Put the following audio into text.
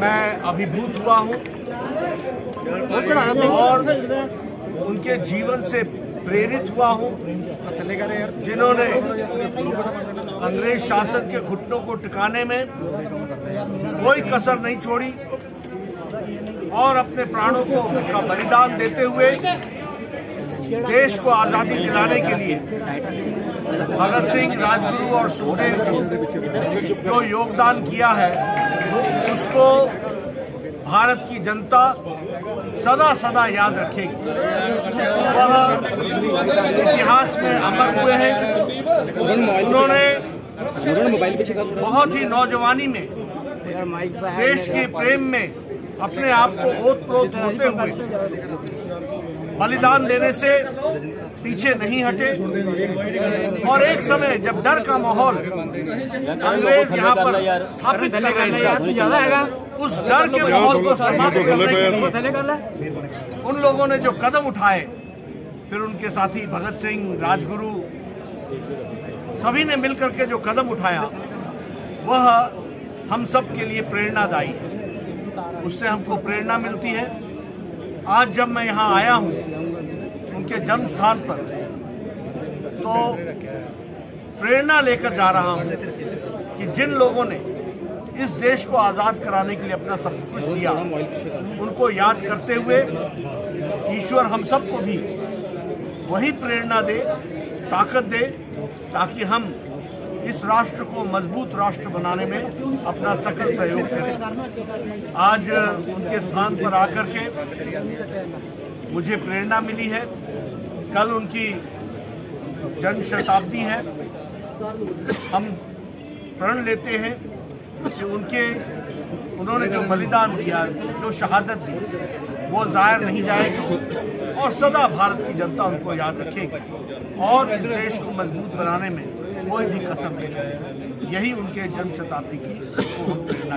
मैं अभिभूत हुआ हूँ। और उनके जीवन से प्रेरित हुआ हूँ। जिन्होंने अंग्रेज़ शासन के घुटनों को टिकाने में कोई कसर नहीं छोड़ी और अपने प्राणों को का बलिदान देते हुए देश को आज़ादी दिलाने के लिए भगत सिंह, राजगुरु और सुखदेव जो योगदान किया है उसको भारत की जनता सदा सदा याद रखेगी। वह इतिहास में अमर हुए हैं। उन्होंने बहुत ही नौजवानी में देश के प्रेम में अपने आप को ओत प्रोत होते हुए बलिदान देने से पीछे नहीं हटे। और एक समय जब डर का माहौल अंग्रेज़ यहाँ पर स्थापित कर रहे थे उस डर के माहौल को समाप्त करने के लिए उन लोगों ने जो कदम उठाए फिर उनके साथी भगत सिंह राजगुरु सभी ने मिलकर के जो कदम उठाया वह हम सब के लिए प्रेरणादायी है। उससे हमको प्रेरणा मिलती है। आज जब मैं यहाँ आया हूँ, उनके जन्म स्थान पर तो प्रेरणा लेकर जा रहा हूँ कि जिन लोगों ने इस देश को आज़ाद कराने के लिए अपना सब कुछ दिया, उनको याद करते हुए ईश्वर हम सबको भी वही प्रेरणा दे, ताकत दे, ताकि हम इस राष्ट्र को मज़बूत राष्ट्र बनाने में अपना सकल सहयोग करें। आज उनके स्थान पर आकर के मुझे प्रेरणा मिली है। कल उनकी जन्म शताब्दी है। हम प्रण लेते हैं कि उनके उन्होंने जो बलिदान दिया, जो शहादत दी, वो ज़ाहिर नहीं जाएगी। और सदा भारत की जनता उनको याद रखेगी। और इस देश को मज़बूत बनाने में कोई भी कसर नहीं यही उनके जन्म शताब्दी की प्रेरणा प्रेरणा